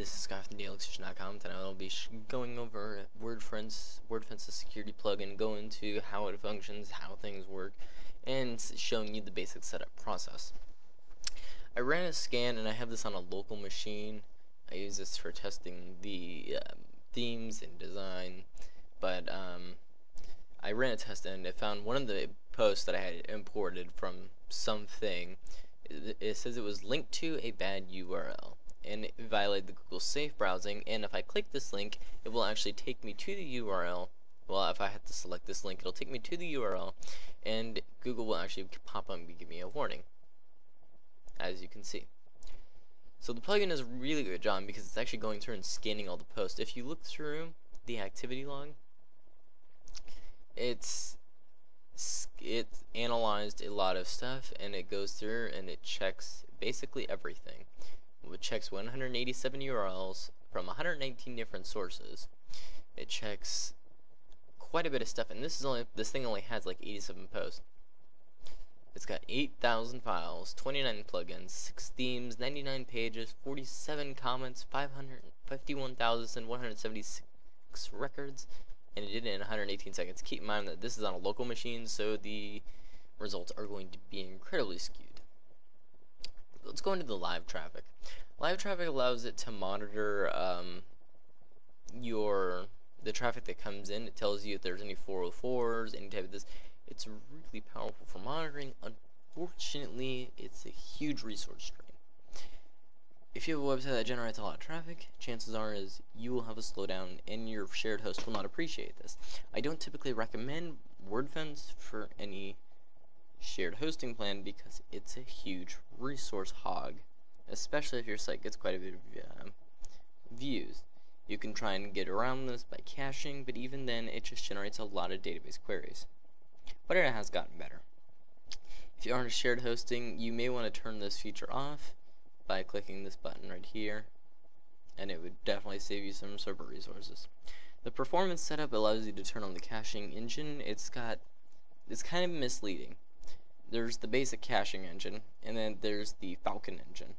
This is Scott from DLXation.com. Tonight I'll be going over WordFence, WordFence's security plugin, go into how it functions, how things work, and showing you the basic setup process. I ran a scan and I have this on a local machine. I use this for testing the um, themes and design, but um, I ran a test and it found one of the posts that I had imported from something. It says it was linked to a bad URL and violate the Google Safe browsing and if I click this link it will actually take me to the URL well if I have to select this link it'll take me to the URL and Google will actually pop up and give me a warning as you can see. So the plugin does a really good job because it's actually going through and scanning all the posts. If you look through the activity log it's it analyzed a lot of stuff and it goes through and it checks basically everything it checks 187 URLs from 119 different sources. It checks quite a bit of stuff, and this is only this thing only has like 87 posts. It's got 8,000 files, 29 plugins, 6 themes, 99 pages, 47 comments, 551,176 records, and it did it in 118 seconds. Keep in mind that this is on a local machine, so the results are going to be incredibly skewed let's go into the live traffic. Live traffic allows it to monitor um, your the traffic that comes in. It tells you if there's any 404s, any type of this. It's really powerful for monitoring. Unfortunately, it's a huge resource drain. If you have a website that generates a lot of traffic, chances are is you will have a slowdown and your shared host will not appreciate this. I don't typically recommend WordFence for any shared hosting plan because it's a huge resource hog, especially if your site gets quite a bit of uh, views. You can try and get around this by caching, but even then it just generates a lot of database queries. But it has gotten better. If you aren't a shared hosting, you may want to turn this feature off by clicking this button right here, and it would definitely save you some server resources. The performance setup allows you to turn on the caching engine. It's got, it's kind of misleading there's the basic caching engine, and then there's the Falcon engine.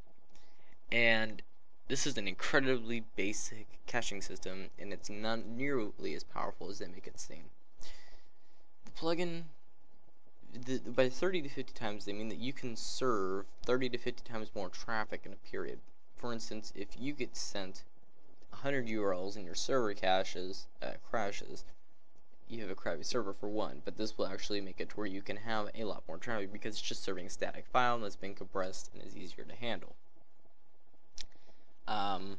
And this is an incredibly basic caching system, and it's not nearly as powerful as they make it seem. The plugin, the, by 30 to 50 times, they mean that you can serve 30 to 50 times more traffic in a period. For instance, if you get sent 100 URLs and your server caches, uh, crashes, you have a crappy server for one, but this will actually make it to where you can have a lot more traffic because it's just serving a static file that's been compressed and is easier to handle. Um,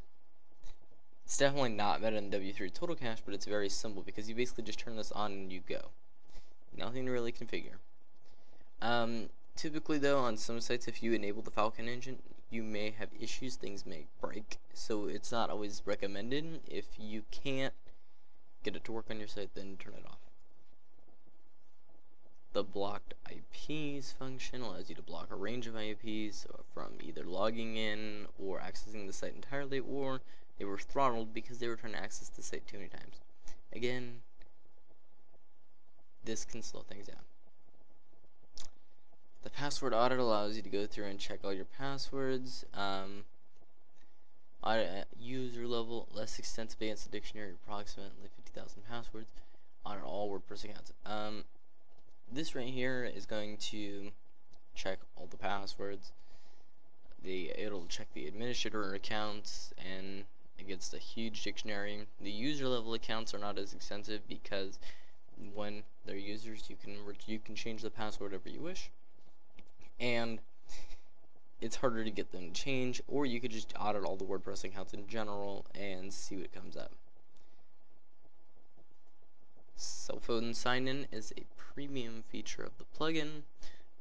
it's definitely not better than W3 Total Cache, but it's very simple because you basically just turn this on and you go. Nothing to really configure. Um, typically though, on some sites, if you enable the Falcon engine, you may have issues, things may break, so it's not always recommended. If you can't get it to work on your site, then turn it off. The blocked IPs function allows you to block a range of IPs from either logging in or accessing the site entirely, or they were throttled because they were trying to access the site too many times. Again, this can slow things down. The password audit allows you to go through and check all your passwords. Um, audit user level, less extensive against the dictionary, approximately 50,000 passwords on all WordPress accounts. Um, this right here is going to check all the passwords. The it'll check the administrator accounts and against a huge dictionary. The user level accounts are not as extensive because when they're users, you can you can change the password whatever you wish, and it's harder to get them to change. Or you could just audit all the WordPress accounts in general and see what comes up. Cell phone sign-in is a premium feature of the plugin,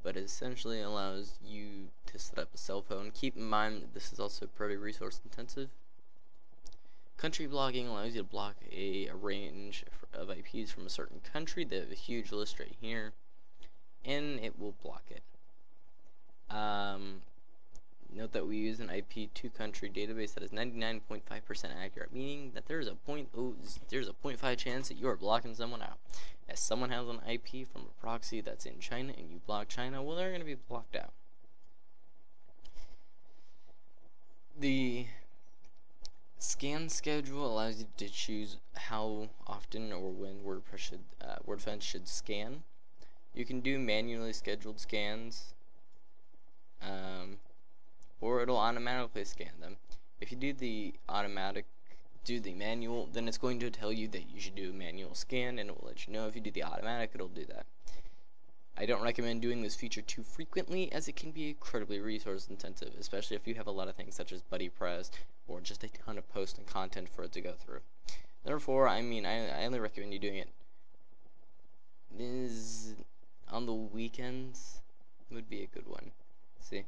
but it essentially allows you to set up a cell phone. Keep in mind that this is also pretty resource intensive. Country blocking allows you to block a, a range of IPs from a certain country. They have a huge list right here, and it will block it. Um, Note that we use an IP2 country database that is 99.5% accurate, meaning that there's a point oh, there's a 0.5 chance that you are blocking someone out. As someone has an IP from a proxy that's in China and you block China, well, they're going to be blocked out. The scan schedule allows you to choose how often or when WordPress should uh, WordFence should scan. You can do manually scheduled scans, um, or it'll automatically scan them. If you do the automatic, do the manual, then it's going to tell you that you should do a manual scan, and it will let you know. If you do the automatic, it'll do that. I don't recommend doing this feature too frequently as it can be incredibly resource intensive, especially if you have a lot of things such as BuddyPress or just a ton of posts and content for it to go through. Therefore, I mean, I, I only recommend you doing it on the weekends would be a good one. See?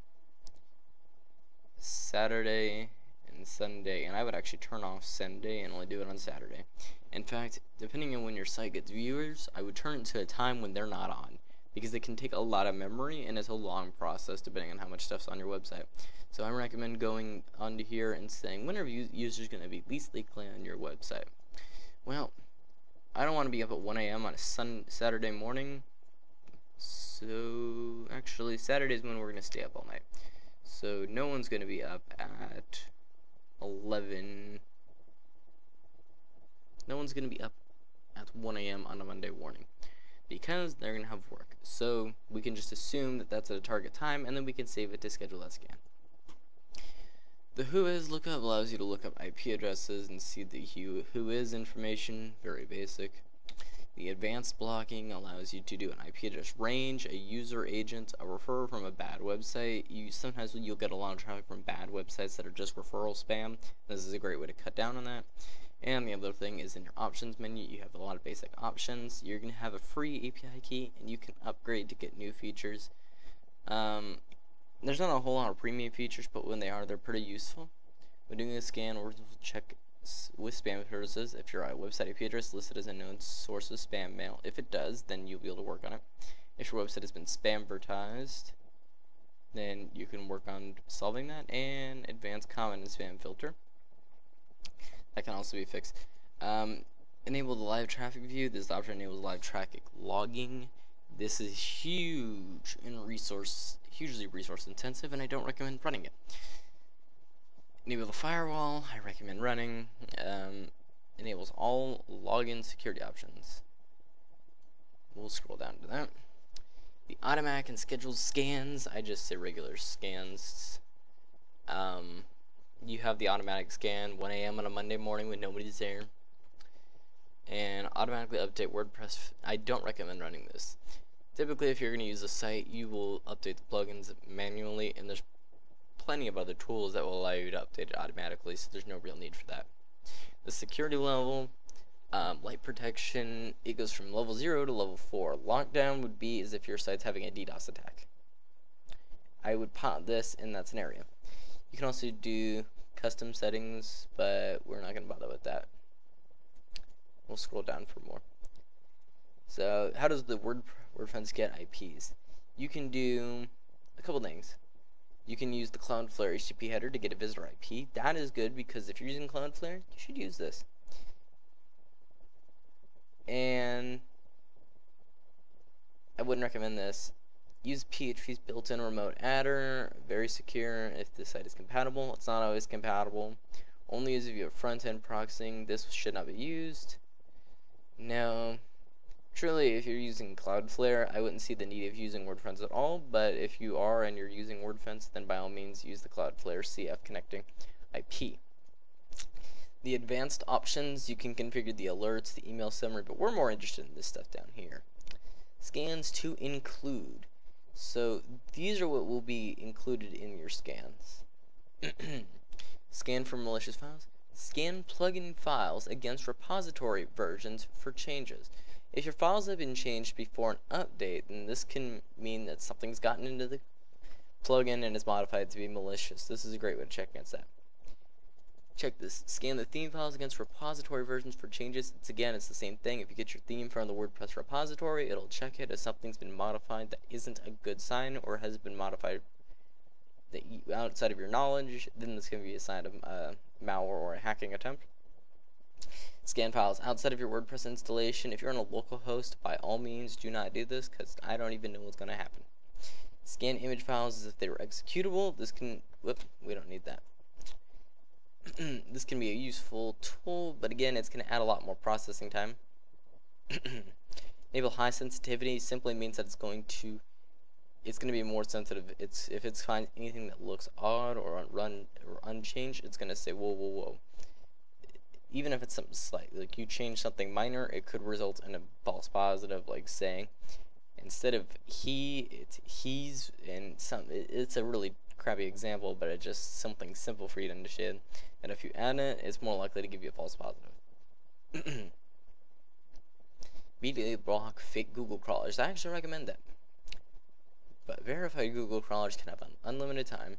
Saturday and Sunday, and I would actually turn off Sunday and only do it on Saturday. In fact, depending on when your site gets viewers, I would turn it to a time when they're not on because it can take a lot of memory and it's a long process depending on how much stuff's on your website. So I recommend going onto here and saying when are users going to be least likely on your website. Well, I don't want to be up at 1 a.m. on a sun Saturday morning. So actually Saturday is when we're going to stay up all night. So no one's going to be up at 11. No one's going to be up at 1 a.m. on a Monday morning because they're going to have work. So we can just assume that that's at a target time and then we can save it to schedule that scan. The whois lookup allows you to look up IP addresses and see the who is information, very basic. The advanced blocking allows you to do an IP address range, a user agent, a referrer from a bad website. You sometimes you'll get a lot of traffic from bad websites that are just referral spam. This is a great way to cut down on that. And the other thing is in your options menu, you have a lot of basic options. You're going to have a free API key, and you can upgrade to get new features. Um, there's not a whole lot of premium features, but when they are, they're pretty useful. When doing a scan, we'll check with spam services if your website IP address listed as a known source of spam mail. If it does, then you'll be able to work on it. If your website has been spamvertised, then you can work on solving that and advanced comment and spam filter that can also be fixed. Um, enable the live traffic view. This option enables live traffic logging. This is huge in resource, hugely resource intensive, and I don't recommend running it. Enable the firewall. I recommend running. Um, enables all login security options. We'll scroll down to that. The automatic and scheduled scans. I just say regular scans. Um, you have the automatic scan 1 a.m. on a Monday morning when nobody's there and automatically update WordPress. I don't recommend running this. Typically, if you're going to use a site, you will update the plugins manually, and there's plenty of other tools that will allow you to update it automatically, so there's no real need for that. The security level, um, light protection, it goes from level 0 to level 4. Lockdown would be as if your site's having a DDoS attack. I would pop this in that scenario. You can also do custom settings, but we're not going to bother with that. We'll scroll down for more. So, how does the Word WordFence get IPs? You can do a couple things. You can use the Cloudflare HTTP header to get a visitor IP. That is good because if you're using Cloudflare, you should use this. And I wouldn't recommend this Use PHP's built-in remote adder, very secure if the site is compatible. It's not always compatible. Only use if you have front-end proxying. This should not be used. Now, truly, if you're using Cloudflare, I wouldn't see the need of using WordFence at all, but if you are and you're using WordFence, then by all means use the Cloudflare CF connecting IP. The advanced options, you can configure the alerts, the email summary, but we're more interested in this stuff down here. Scans to include. So these are what will be included in your scans. Scan for malicious files. Scan plugin files against repository versions for changes. If your files have been changed before an update, then this can mean that something's gotten into the plugin and is modified to be malicious. This is a great way to check against that. Check this. Scan the theme files against repository versions for changes. It's again, it's the same thing. If you get your theme from the WordPress repository, it'll check it if something's been modified that isn't a good sign or has been modified that you, outside of your knowledge. Then this can be a sign of uh, malware or a hacking attempt. Scan files outside of your WordPress installation. If you're on a local host, by all means, do not do this because I don't even know what's going to happen. Scan image files as if they were executable. This can, whoop, we don't need that. this can be a useful tool, but again, it's going to add a lot more processing time. Enable high sensitivity simply means that it's going to it's going to be more sensitive. It's if it's finds anything that looks odd or run or unchanged, it's going to say whoa whoa whoa. Even if it's something slight, like you change something minor, it could result in a false positive, like saying instead of he, it's he's, and some. It's a really crappy example, but it's just something simple for you to understand. And if you add it, it's more likely to give you a false positive. Immediately block fake Google crawlers. I actually recommend that. But verified Google crawlers can have an unlimited time.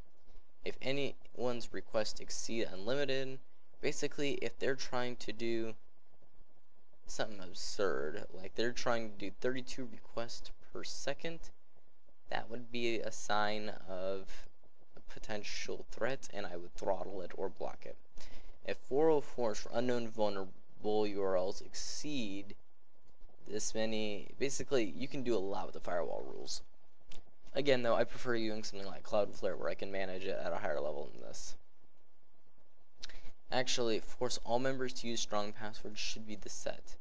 If anyone's requests exceed unlimited, basically if they're trying to do something absurd, like they're trying to do 32 requests per second, that would be a sign of a potential threat and I would throttle it or block it. If 404s for unknown vulnerable URLs exceed this many, basically you can do a lot with the firewall rules. Again though, I prefer using something like Cloudflare where I can manage it at a higher level than this. Actually, force all members to use strong passwords should be the set.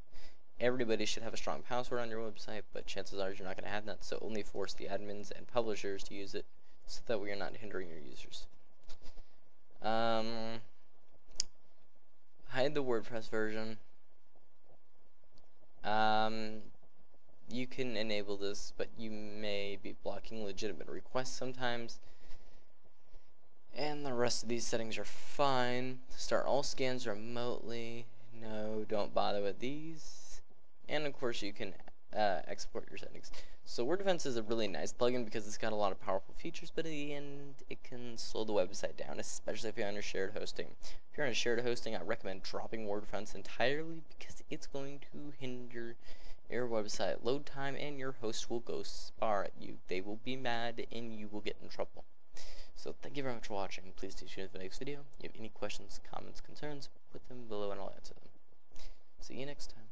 Everybody should have a strong password on your website, but chances are you're not going to have that, so only force the admins and publishers to use it so that we are not hindering your users. Um, hide the WordPress version. Um, you can enable this, but you may be blocking legitimate requests sometimes. And the rest of these settings are fine. Start all scans remotely. No, don't bother with these. And of course you can uh, export your settings. So WordFence is a really nice plugin because it's got a lot of powerful features, but in the end, it can slow the website down, especially if you're on your shared hosting. If you're on a shared hosting, I recommend dropping WordFence entirely because it's going to hinder your website load time and your host will go spar at you. They will be mad and you will get in trouble. So thank you very much for watching. Please stay tuned for the next video. If you have any questions, comments, concerns, put them below and I'll answer them. See you next time.